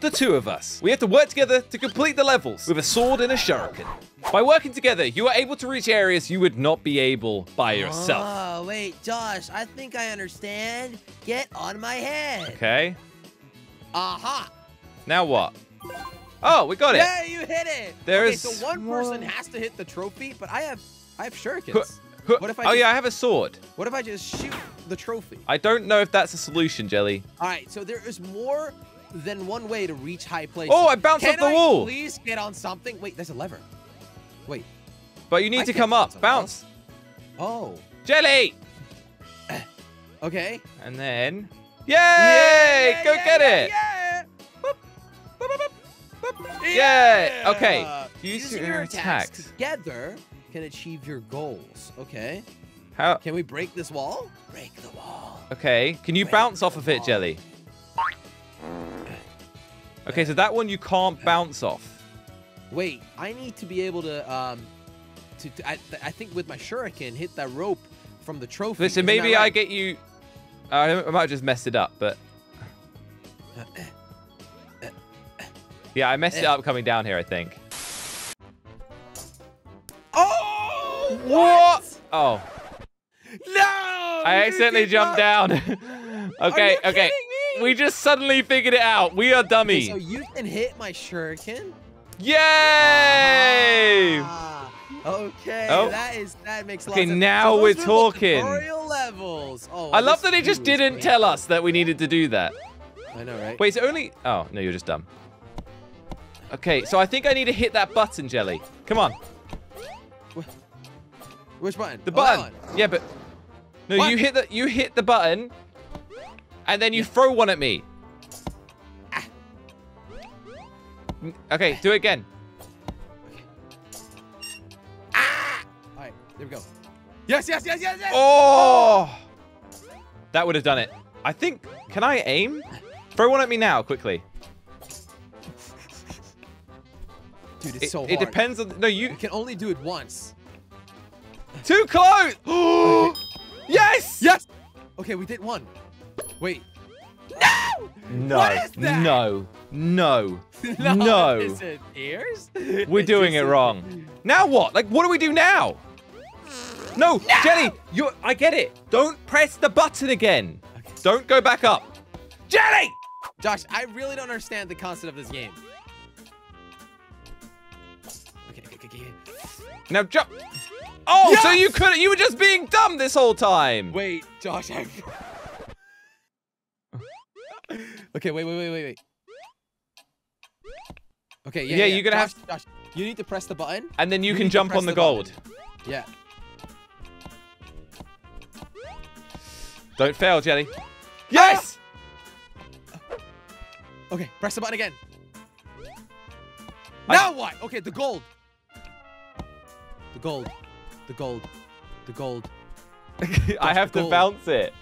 the two of us. We have to work together to complete the levels with a sword and a shuriken. By working together, you are able to reach areas you would not be able by yourself. Oh, wait, Josh, I think I understand. Get on my head. Okay. Aha. Now what? Oh, we got it. Yeah, you hit it. There okay, is so one person has to hit the trophy, but I have I have Huh, shurikens. huh. What if I oh just- yeah, I have a sword. What if I just shoot the trophy? I don't know if that's a solution, Jelly. All right, so there is more than one way to reach high places. Oh, I bounced Can off the I wall. Please get on something. Wait, there's a lever. Wait. But you need I to come up. bounce. Oh. Jelly! Okay. And then... Yay! Go yeah, get yeah, it! Yeah. Boop, boop, boop, boop, boop. Yeah, okay. Yeah. Use your your attacks attacks. together can achieve your goals. Okay. How... Can we break this wall? Break the wall. Okay, can you Break bounce off of it, wall. Jelly? Okay, so that one you can't bounce off. Wait, I need to be able to um to, to I, I think with my shuriken hit that rope from the trophy. Listen, Isn't maybe I right? get you... I I might have just messed it up, but... Yeah, I messed it up coming down here, I think. Oh! What? Oh, No! I accidentally jumped not- down. Okay, okay. We just suddenly figured it out. We are Okay, dummy. so you can hit my shuriken. Yay! Ah, okay, Oh. that is that makes a lot Okay, of sense. now So we're talking. levels. Oh, I love that he just didn't great. tell us that we needed to do that. I know, right? Wait, it's only... Oh, no, you're just dumb. Okay, so I think I need to hit that button, Jelly. Come on. Which button? The Oh, button. one. yeah, but... No, What? you hit the you hit the button, and then you throw one at me. Ah. Okay, do it again. Ah! All right, there we go. Yes, yes, yes, yes, yes. Oh! That would have done it. I think... Can I aim? Throw one at me now, quickly. Dude, it's It, so it depends on... No, you... You can only do it once. Too close! yes! Yes. Okay, we did one. Wait. No. What is that? No. No. no. No. Is it ears? We're doing it wrong. Now what? Like, what do we do now? No, Jelly, you I get it. Don't press the button again. Okay. Don't go back up. Jelly! Josh, I really don't understand the concept of this game. Okay, okay, okay, okay. Now jump. Oh, so you could you were just being dumb this whole time. Wait, Josh, I... okay, wait, wait, wait, wait, wait. Okay, yeah, Yeah, yeah. you're gonna Josh, have- Josh, you need to press the button. And then you, You can jump on the, the gold. button. Yeah. Don't fail, Jelly. Ah! Yes! Okay, press the button again. I- Now what? Okay, the gold. The gold. The gold. The gold. I have to bounce it.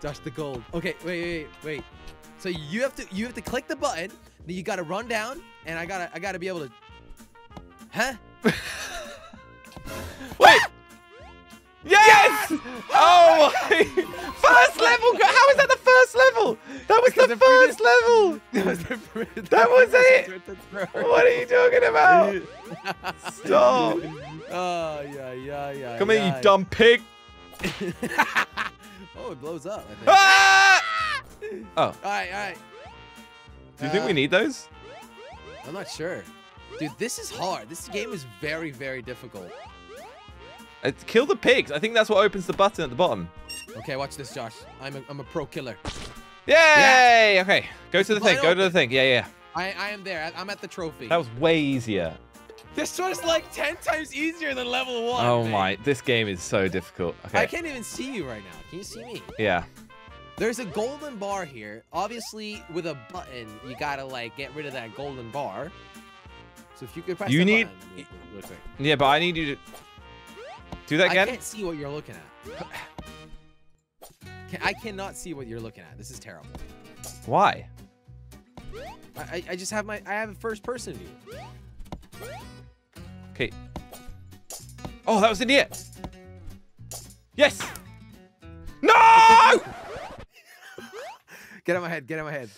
Josh, the gold. Okay, wait, wait, wait. So you have to you have to click the button. Then you gotta run down, and I gotta I gotta be able to. Huh? Wait! Yes! Oh my! First level! How is that the first level? That was the the first level! That was the fir- That was it! What are you talking about? Stop! Oh yeah, yeah, yeah. Come here, you dumb pig! oh, it blows up. Ah! Oh, All right, all right. do you think we Uh, need those? I'm not sure. Dude, this is hard. This game is very, very difficult. Uh, kill the pigs. I think that's what opens the button at the bottom. Okay, watch this, Josh. I'm a, I'm a pro killer. Yay! Okay, go to the thing. Go to the thing. Yeah, yeah. I, I am there. I, I'm at the trophy. That was way easier. This one's like 10 times easier than level 1. Oh man. my, this game is so difficult. Okay. I can't even see you right now. Can you see me? Yeah. There's a golden bar here. Obviously, with a button, you gotta like get rid of that golden bar. So if you could press You the need- button. Yeah, but I need you to do that again. I can't see what you're looking at. I cannot see what you're looking at. This is terrible. Why? I, I, just have my I have a first person view. Okay. Oh, that was in here. Yes. No! Get out of my head. Get out of my head.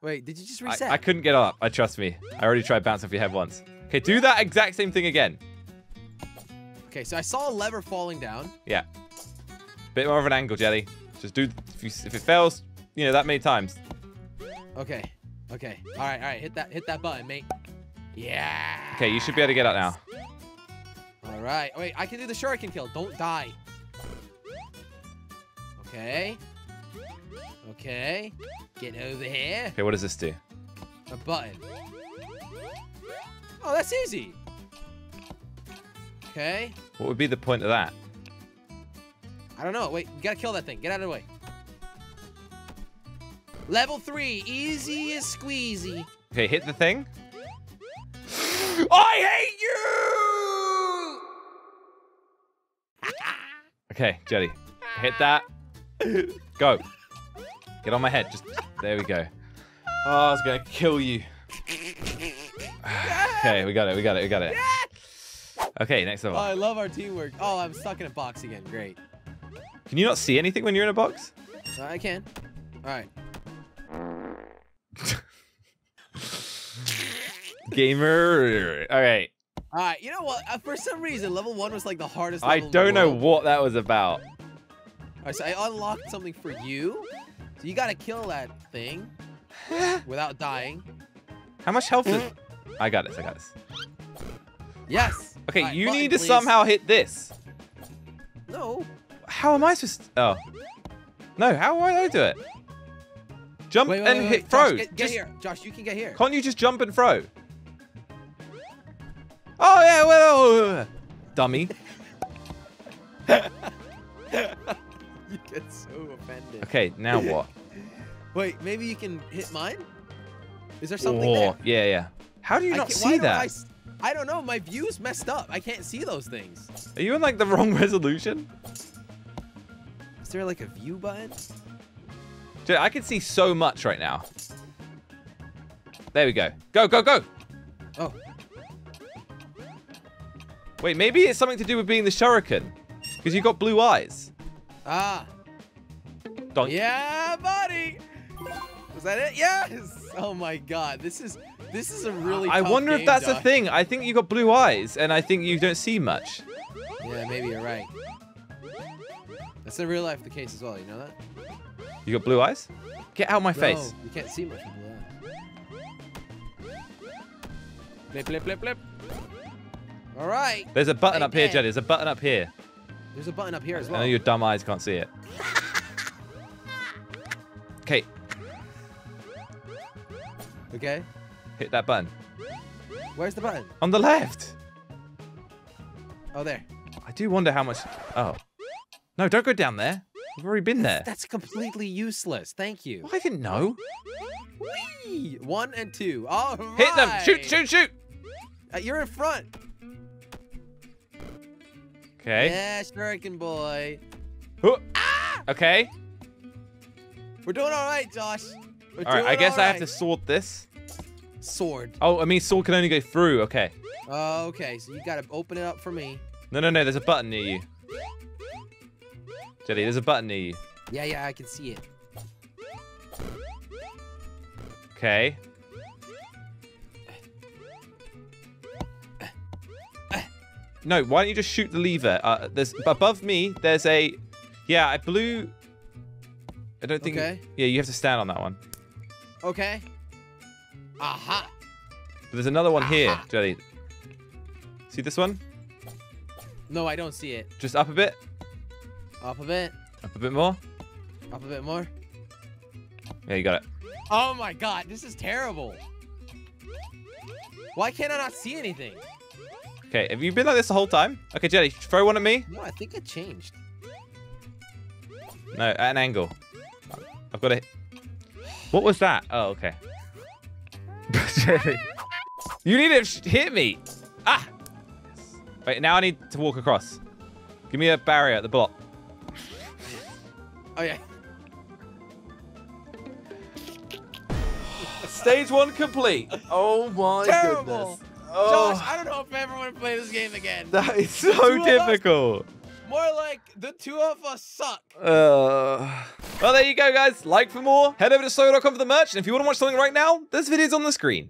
Wait, did you just I, reset? I couldn't get up. I trust me. I already tried bouncing off your head once. Okay, do that exact same thing again. Okay, so I saw a lever falling down. Yeah. Bit more of an angle, Jelly. Just do. If, you, if it fails, you know that many times. Okay. Okay. All right. All right. Hit that. Hit that button, mate. Yeah. Okay, you should be able to get up now. All right. Wait, I can do the shuriken kill. Don't die. Okay. Okay. Get over here. Okay, what does this do? A button. Oh, that's easy. Okay. What would be the point of that? I don't know. Wait, you gotta kill that thing. Get out of the way. Level three, easy as squeezy. Okay, hit the thing. I hate you! okay, Jelly. Hit that. Go. Get on my head. Just there we go. Oh, I was gonna kill you. okay, we got it. We got it. We got it. Okay, next Oh, level. I love our teamwork. Oh, I'm stuck in a box again. Great. Can you not see anything when you're in a box? I can. All right. Gamer. All right. All right. You know what? Uh, for some reason, level one was like the hardest. I level in the don't know what that was about. All right, so I unlocked something for you. So you gotta kill that thing without dying. How much health is... Mm. I got this. I got this. Yes. Okay, right, you button, need to please. somehow hit this. No. How am I supposed to... Oh. No, how do I do it? Jump Wait, wait, and wait, hit throw. Josh, get, get Just- here. Josh, you can get here. Can't you just jump and throw? Oh, yeah, well... Dummy. get so offended. Okay, now what? Wait, maybe you can hit mine? Is there something Oh, there? yeah, yeah. How do you I not see don't I that? don't know. My view's messed up. I can't see those things. Are you in like the wrong resolution? Is there like a view button? Dude, I can see so much right now. There we go. Go, go, go. Oh, Wait, maybe it's something to do with being the shuriken. Because you got blue eyes. ah, Don't yeah, buddy. Was that it? Yes. Oh my God, this is this is a really. I tough wonder if game, that's a thing. I think you got blue eyes, and I think you don't see much. Yeah, maybe you're right. That's in real life the case as well. You know that? You got blue eyes? Get out of my face. No, you can't see much. with blue eyes. Blip, blip, blip, blip. All right. There's a button I up here, did. Jed. There's a button up here. There's a button up here as well. I well. know your dumb eyes can't see it. Okay. hit that button. Where's the button? On the left. Oh, there. I do wonder how much... Oh. No, don't go down there. We've already been there. That's completely useless. Thank you. Well, I didn't know. Whee! One and two. All right. Hit them. Shoot, shoot, shoot. Uh, you're in front. Okay. Yeah, Shuriken boy. Huh. Okay. We're doing all right, Josh. We're All right, I guess all I have to right. sword this. Sword. Oh, I mean, sword can only go through. Okay. Oh, okay, so you gotta open it up for me. No, no, no. There's a button near you. Jelly, there's a button near you. Yeah, yeah, I can see it. Okay. No, why don't you just shoot the lever? Uh, there's above me. There's a. Yeah, I blew. I don't think. Okay. Yeah, you have to stand on that one. Okay. Aha. But there's another one here, Aha. Jelly. See this one? No, I don't see it. Just up a bit. Up a bit. Up a bit more. Up a bit more. Yeah, you got it. Oh my god, this is terrible. Why can't I not see anything? Okay, have you been like this the whole time? Okay, Jelly, throw one at me. No, I think it changed. No, at an angle. I've got it. What was that? Oh, okay. You need to hit me. Ah. Wait, now I need to walk across. Give me a barrier at the block. Oh yeah. Stage one complete. Oh my Terrible. goodness. Oh, Josh, I don't know if I ever want to play this game again. that is so two of us- difficult. More like the two of us suck. Uh, well, there you go, guys. Like for more. Head over to slogo.com for the merch. And if you want to watch something right now, this video's on the screen.